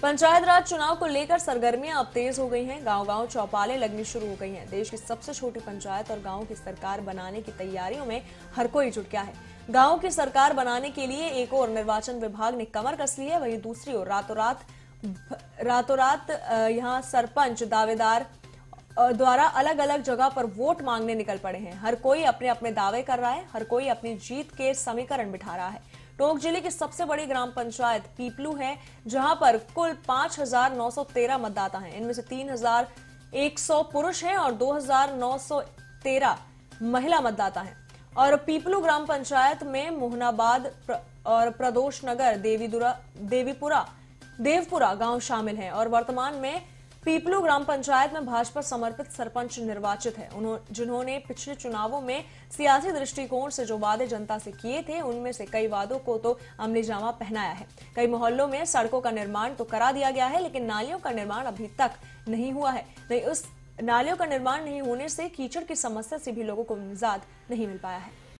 पंचायत राज चुनाव को लेकर सरगर्मियाँ अब तेज हो गई हैं। गांव-गांव चौपालें लगनी शुरू हो गई हैं। देश की सबसे छोटी पंचायत और गाँव की सरकार बनाने की तैयारियों में हर कोई जुट गया है। गाँव की सरकार बनाने के लिए एक और निर्वाचन विभाग ने कमर कस ली है, वहीं दूसरी ओर रातों रात रातों रात यहाँ सरपंच, दावेदार द्वारा अलग अलग जगह पर वोट मांगने निकल पड़े हैं। हर कोई अपने अपने दावे कर रहा है, हर कोई अपनी जीत के समीकरण बिठा रहा है। टोंक ज़िले की सबसे बड़ी ग्राम पंचायत पीपलू है जहाँ पर कुल 5,913 मतदाता हैं। इनमें से 3,100 पुरुष हैं और 2,913 महिला मतदाता हैं। और पीपलू ग्राम पंचायत में मोहनाबाद प्र, और प्रदोष नगर देवीदुरा देवीपुरा देवपुरा गाँव शामिल हैं और वर्तमान में पीपलू ग्राम पंचायत में भाजपा समर्पित सरपंच निर्वाचित है। जिन्होंने पिछले चुनावों में सियासी दृष्टिकोण से जो वादे जनता से किए थे, उनमें से कई वादों को तो अमली जामा पहनाया है। कई मोहल्लों में सड़कों का निर्माण तो करा दिया गया है, लेकिन नालियों का निर्माण अभी तक नहीं हुआ है। नहीं, उस नालियों का निर्माण नहीं होने से कीचड़ की समस्या से भी लोगों को निजात नहीं मिल पाया है।